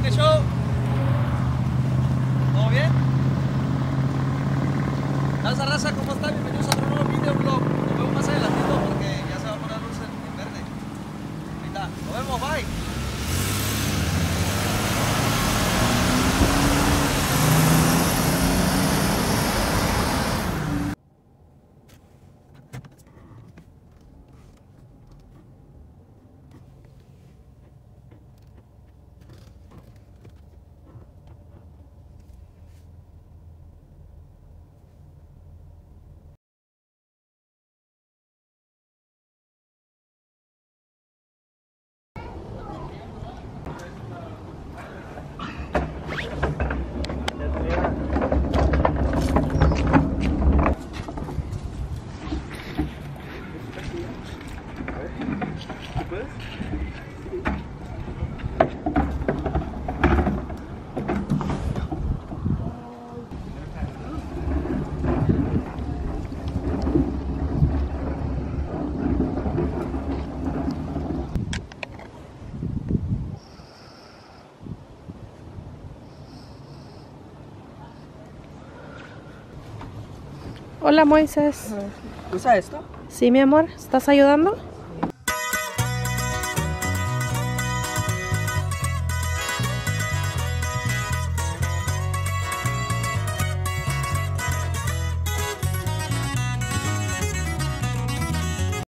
qué show. ¿Todo bien? Raza, raza, ¿cómo están? Bienvenidos a otro nuevo Hola Moisés. ¿Usa esto? Sí, mi amor, ¿estás ayudando?